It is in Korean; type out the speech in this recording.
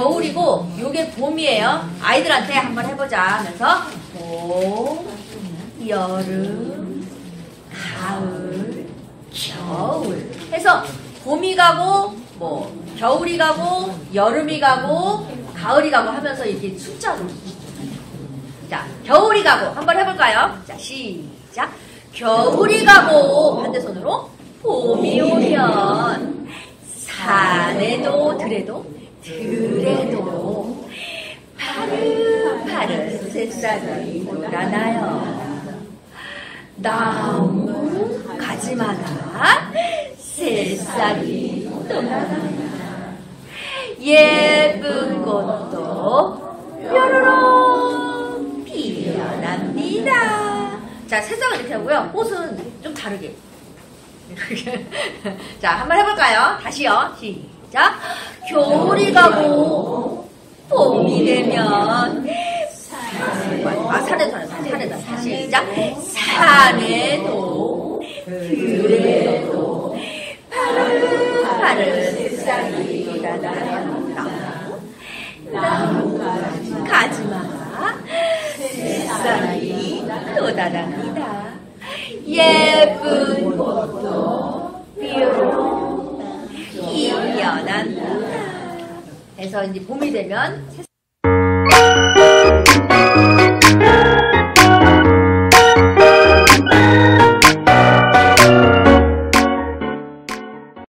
겨울이고 요게 봄이에요. 아이들한테 한번 해보자 하면서 봄, 여름, 가을, 겨울 해서 봄이 가고 뭐 겨울이 가고 여름이 가고 가을이 가고 하면서 이렇게 숫자로 자 겨울이 가고 한번 해볼까요? 자 시작 겨울이 가고 반대손으로 봄이 오면 산에도 들에도 들에도 파릇파릇 새싹이 돋아나요 나무 가지마다 새싹이 돋아나요 예쁜 꽃도 뾰로롱 피어납니다 자 새싹은 이렇게 하고요 꽃은 좀 다르게. 자, 한번 해볼까요? 다시요. 시작. 겨울이 가고, 봄이 되면, 아, 산에도, 산에도, 시작. 산에도, 들에도, 파릇파릇 새싹이 돋아나요. 나무가 가지마가 새싹이 돋아납니다. 예쁜 꽃도 해서 이제 봄이 되면